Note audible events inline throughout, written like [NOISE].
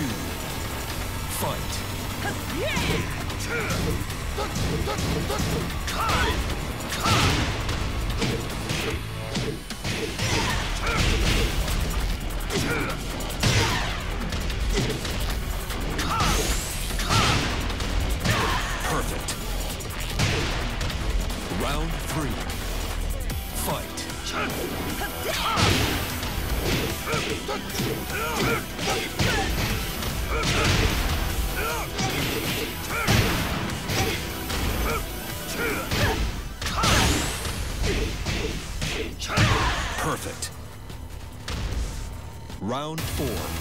Two. Fight. Perfect. Round three. Fight. Round four.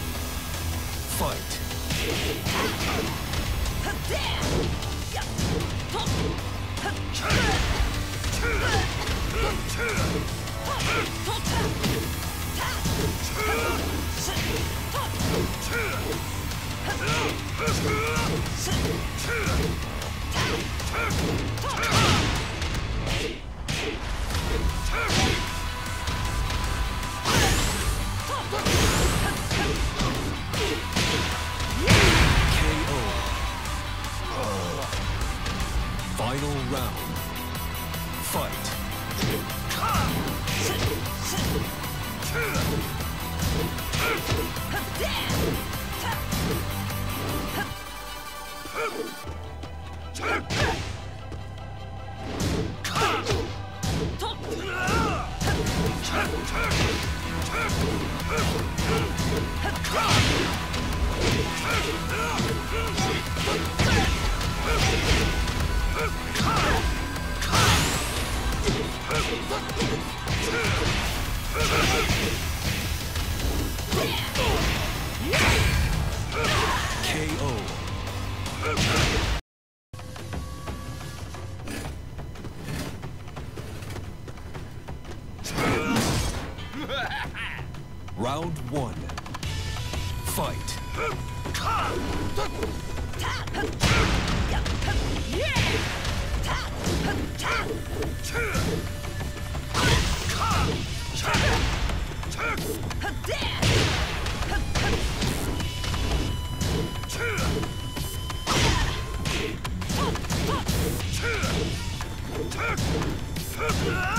KO.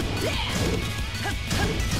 はっはっはっ。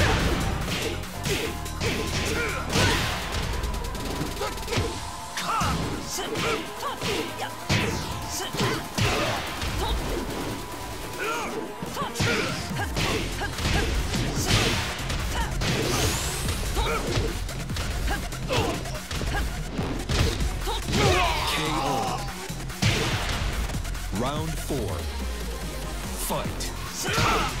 Round four. Fight.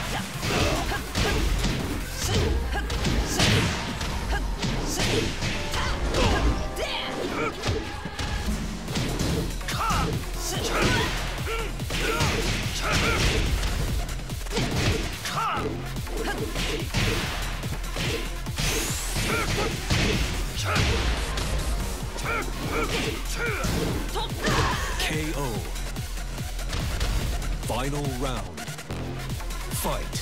round. Fight.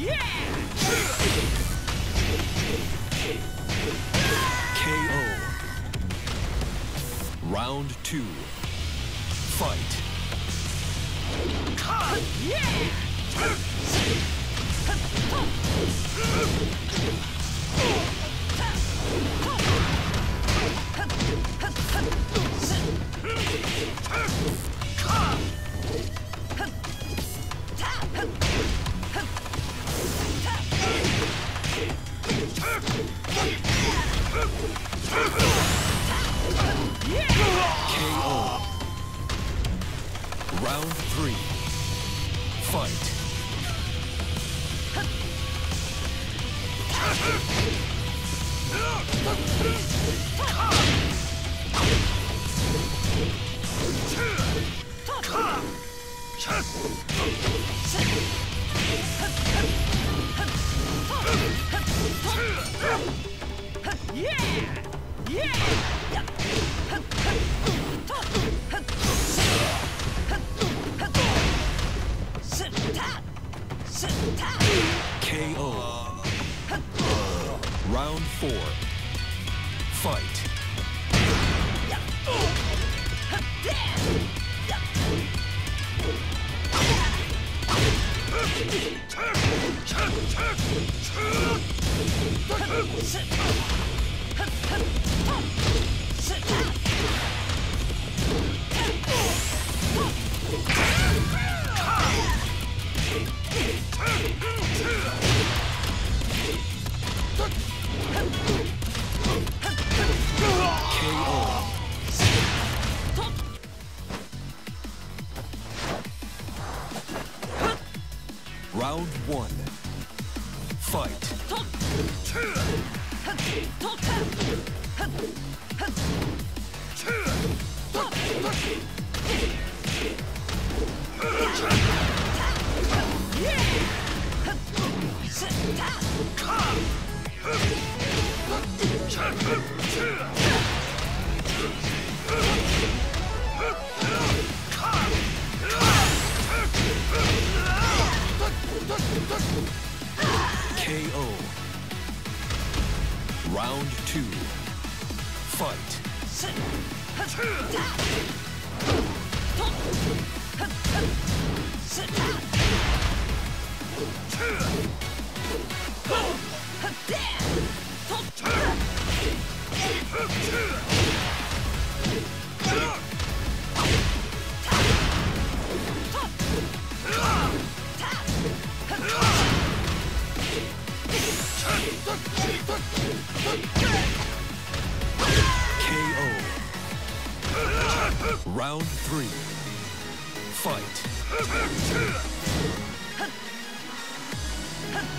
KO. Round two. Fight. KO. KO.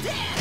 KO.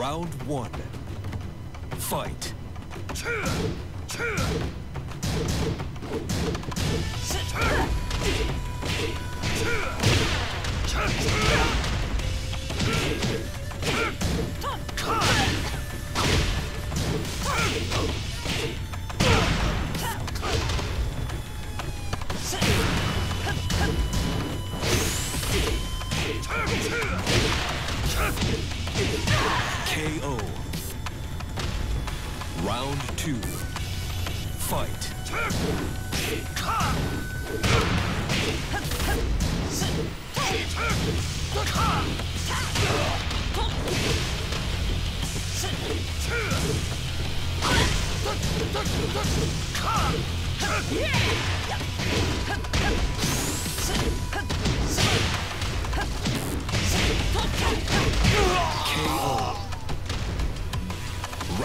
Round one. Fight.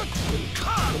KO.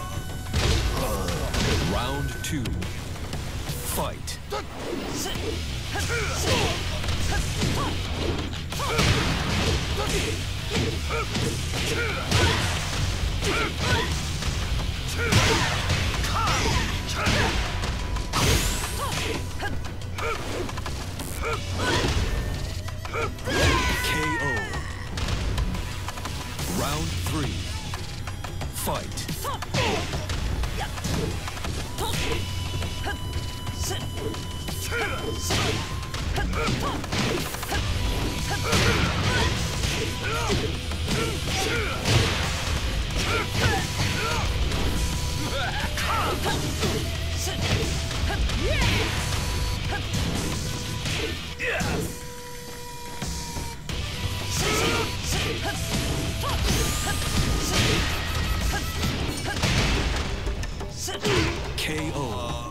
Round two. Fight. KO.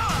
KO.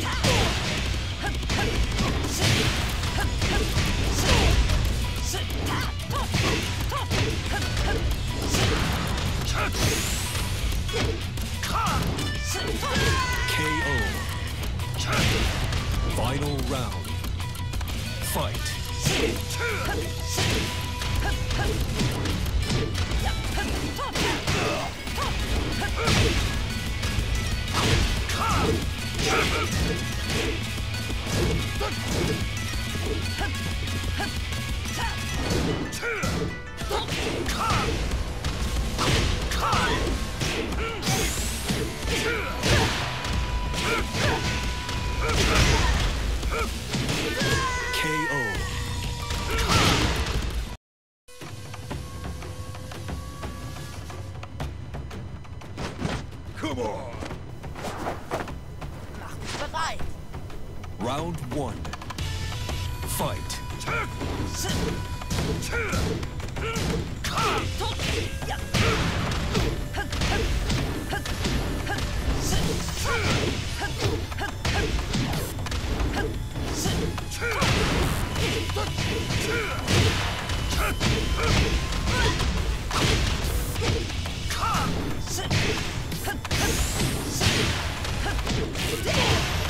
KO. Round one. Fight. Come! [LAUGHS]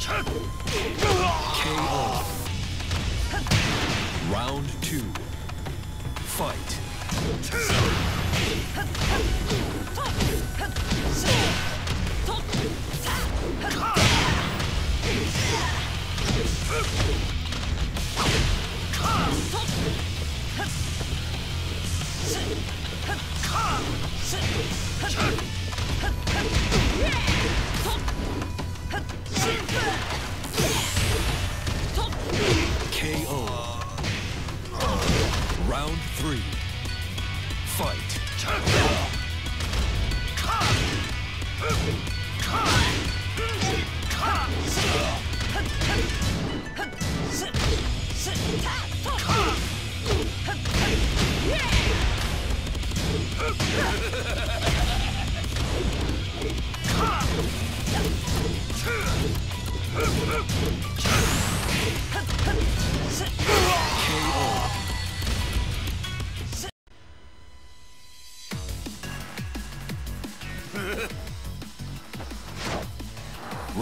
KO. Round two. Fight. KO.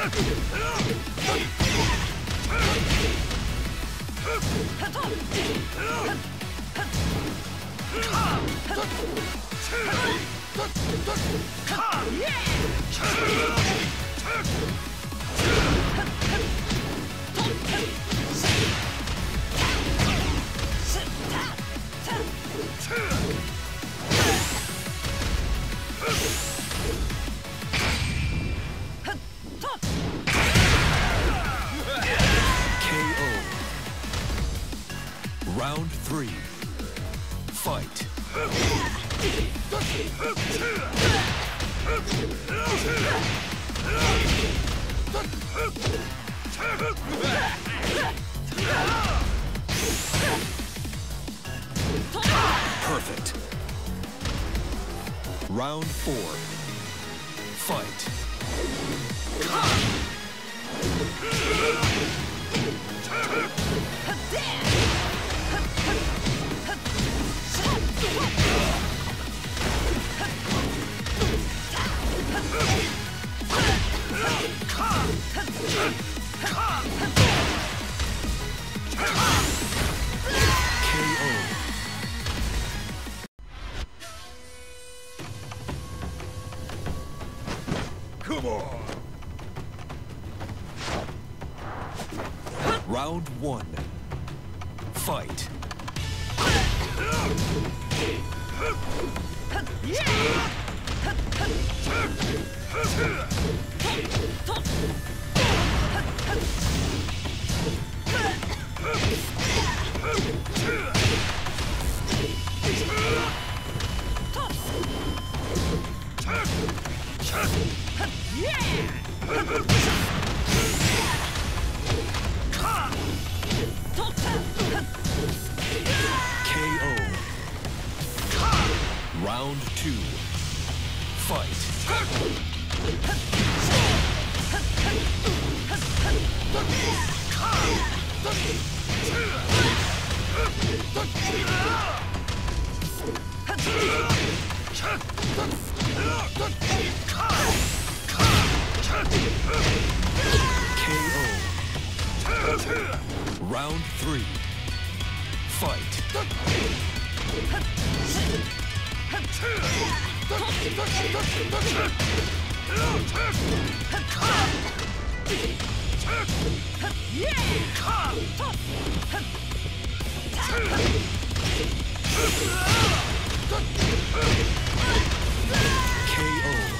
Yeah! One. Round three. Fight. KO.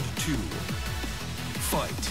Round two. Fight.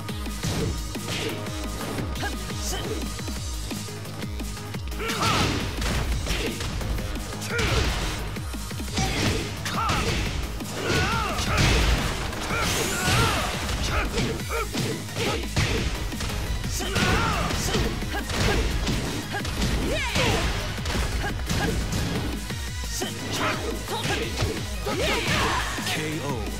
KO.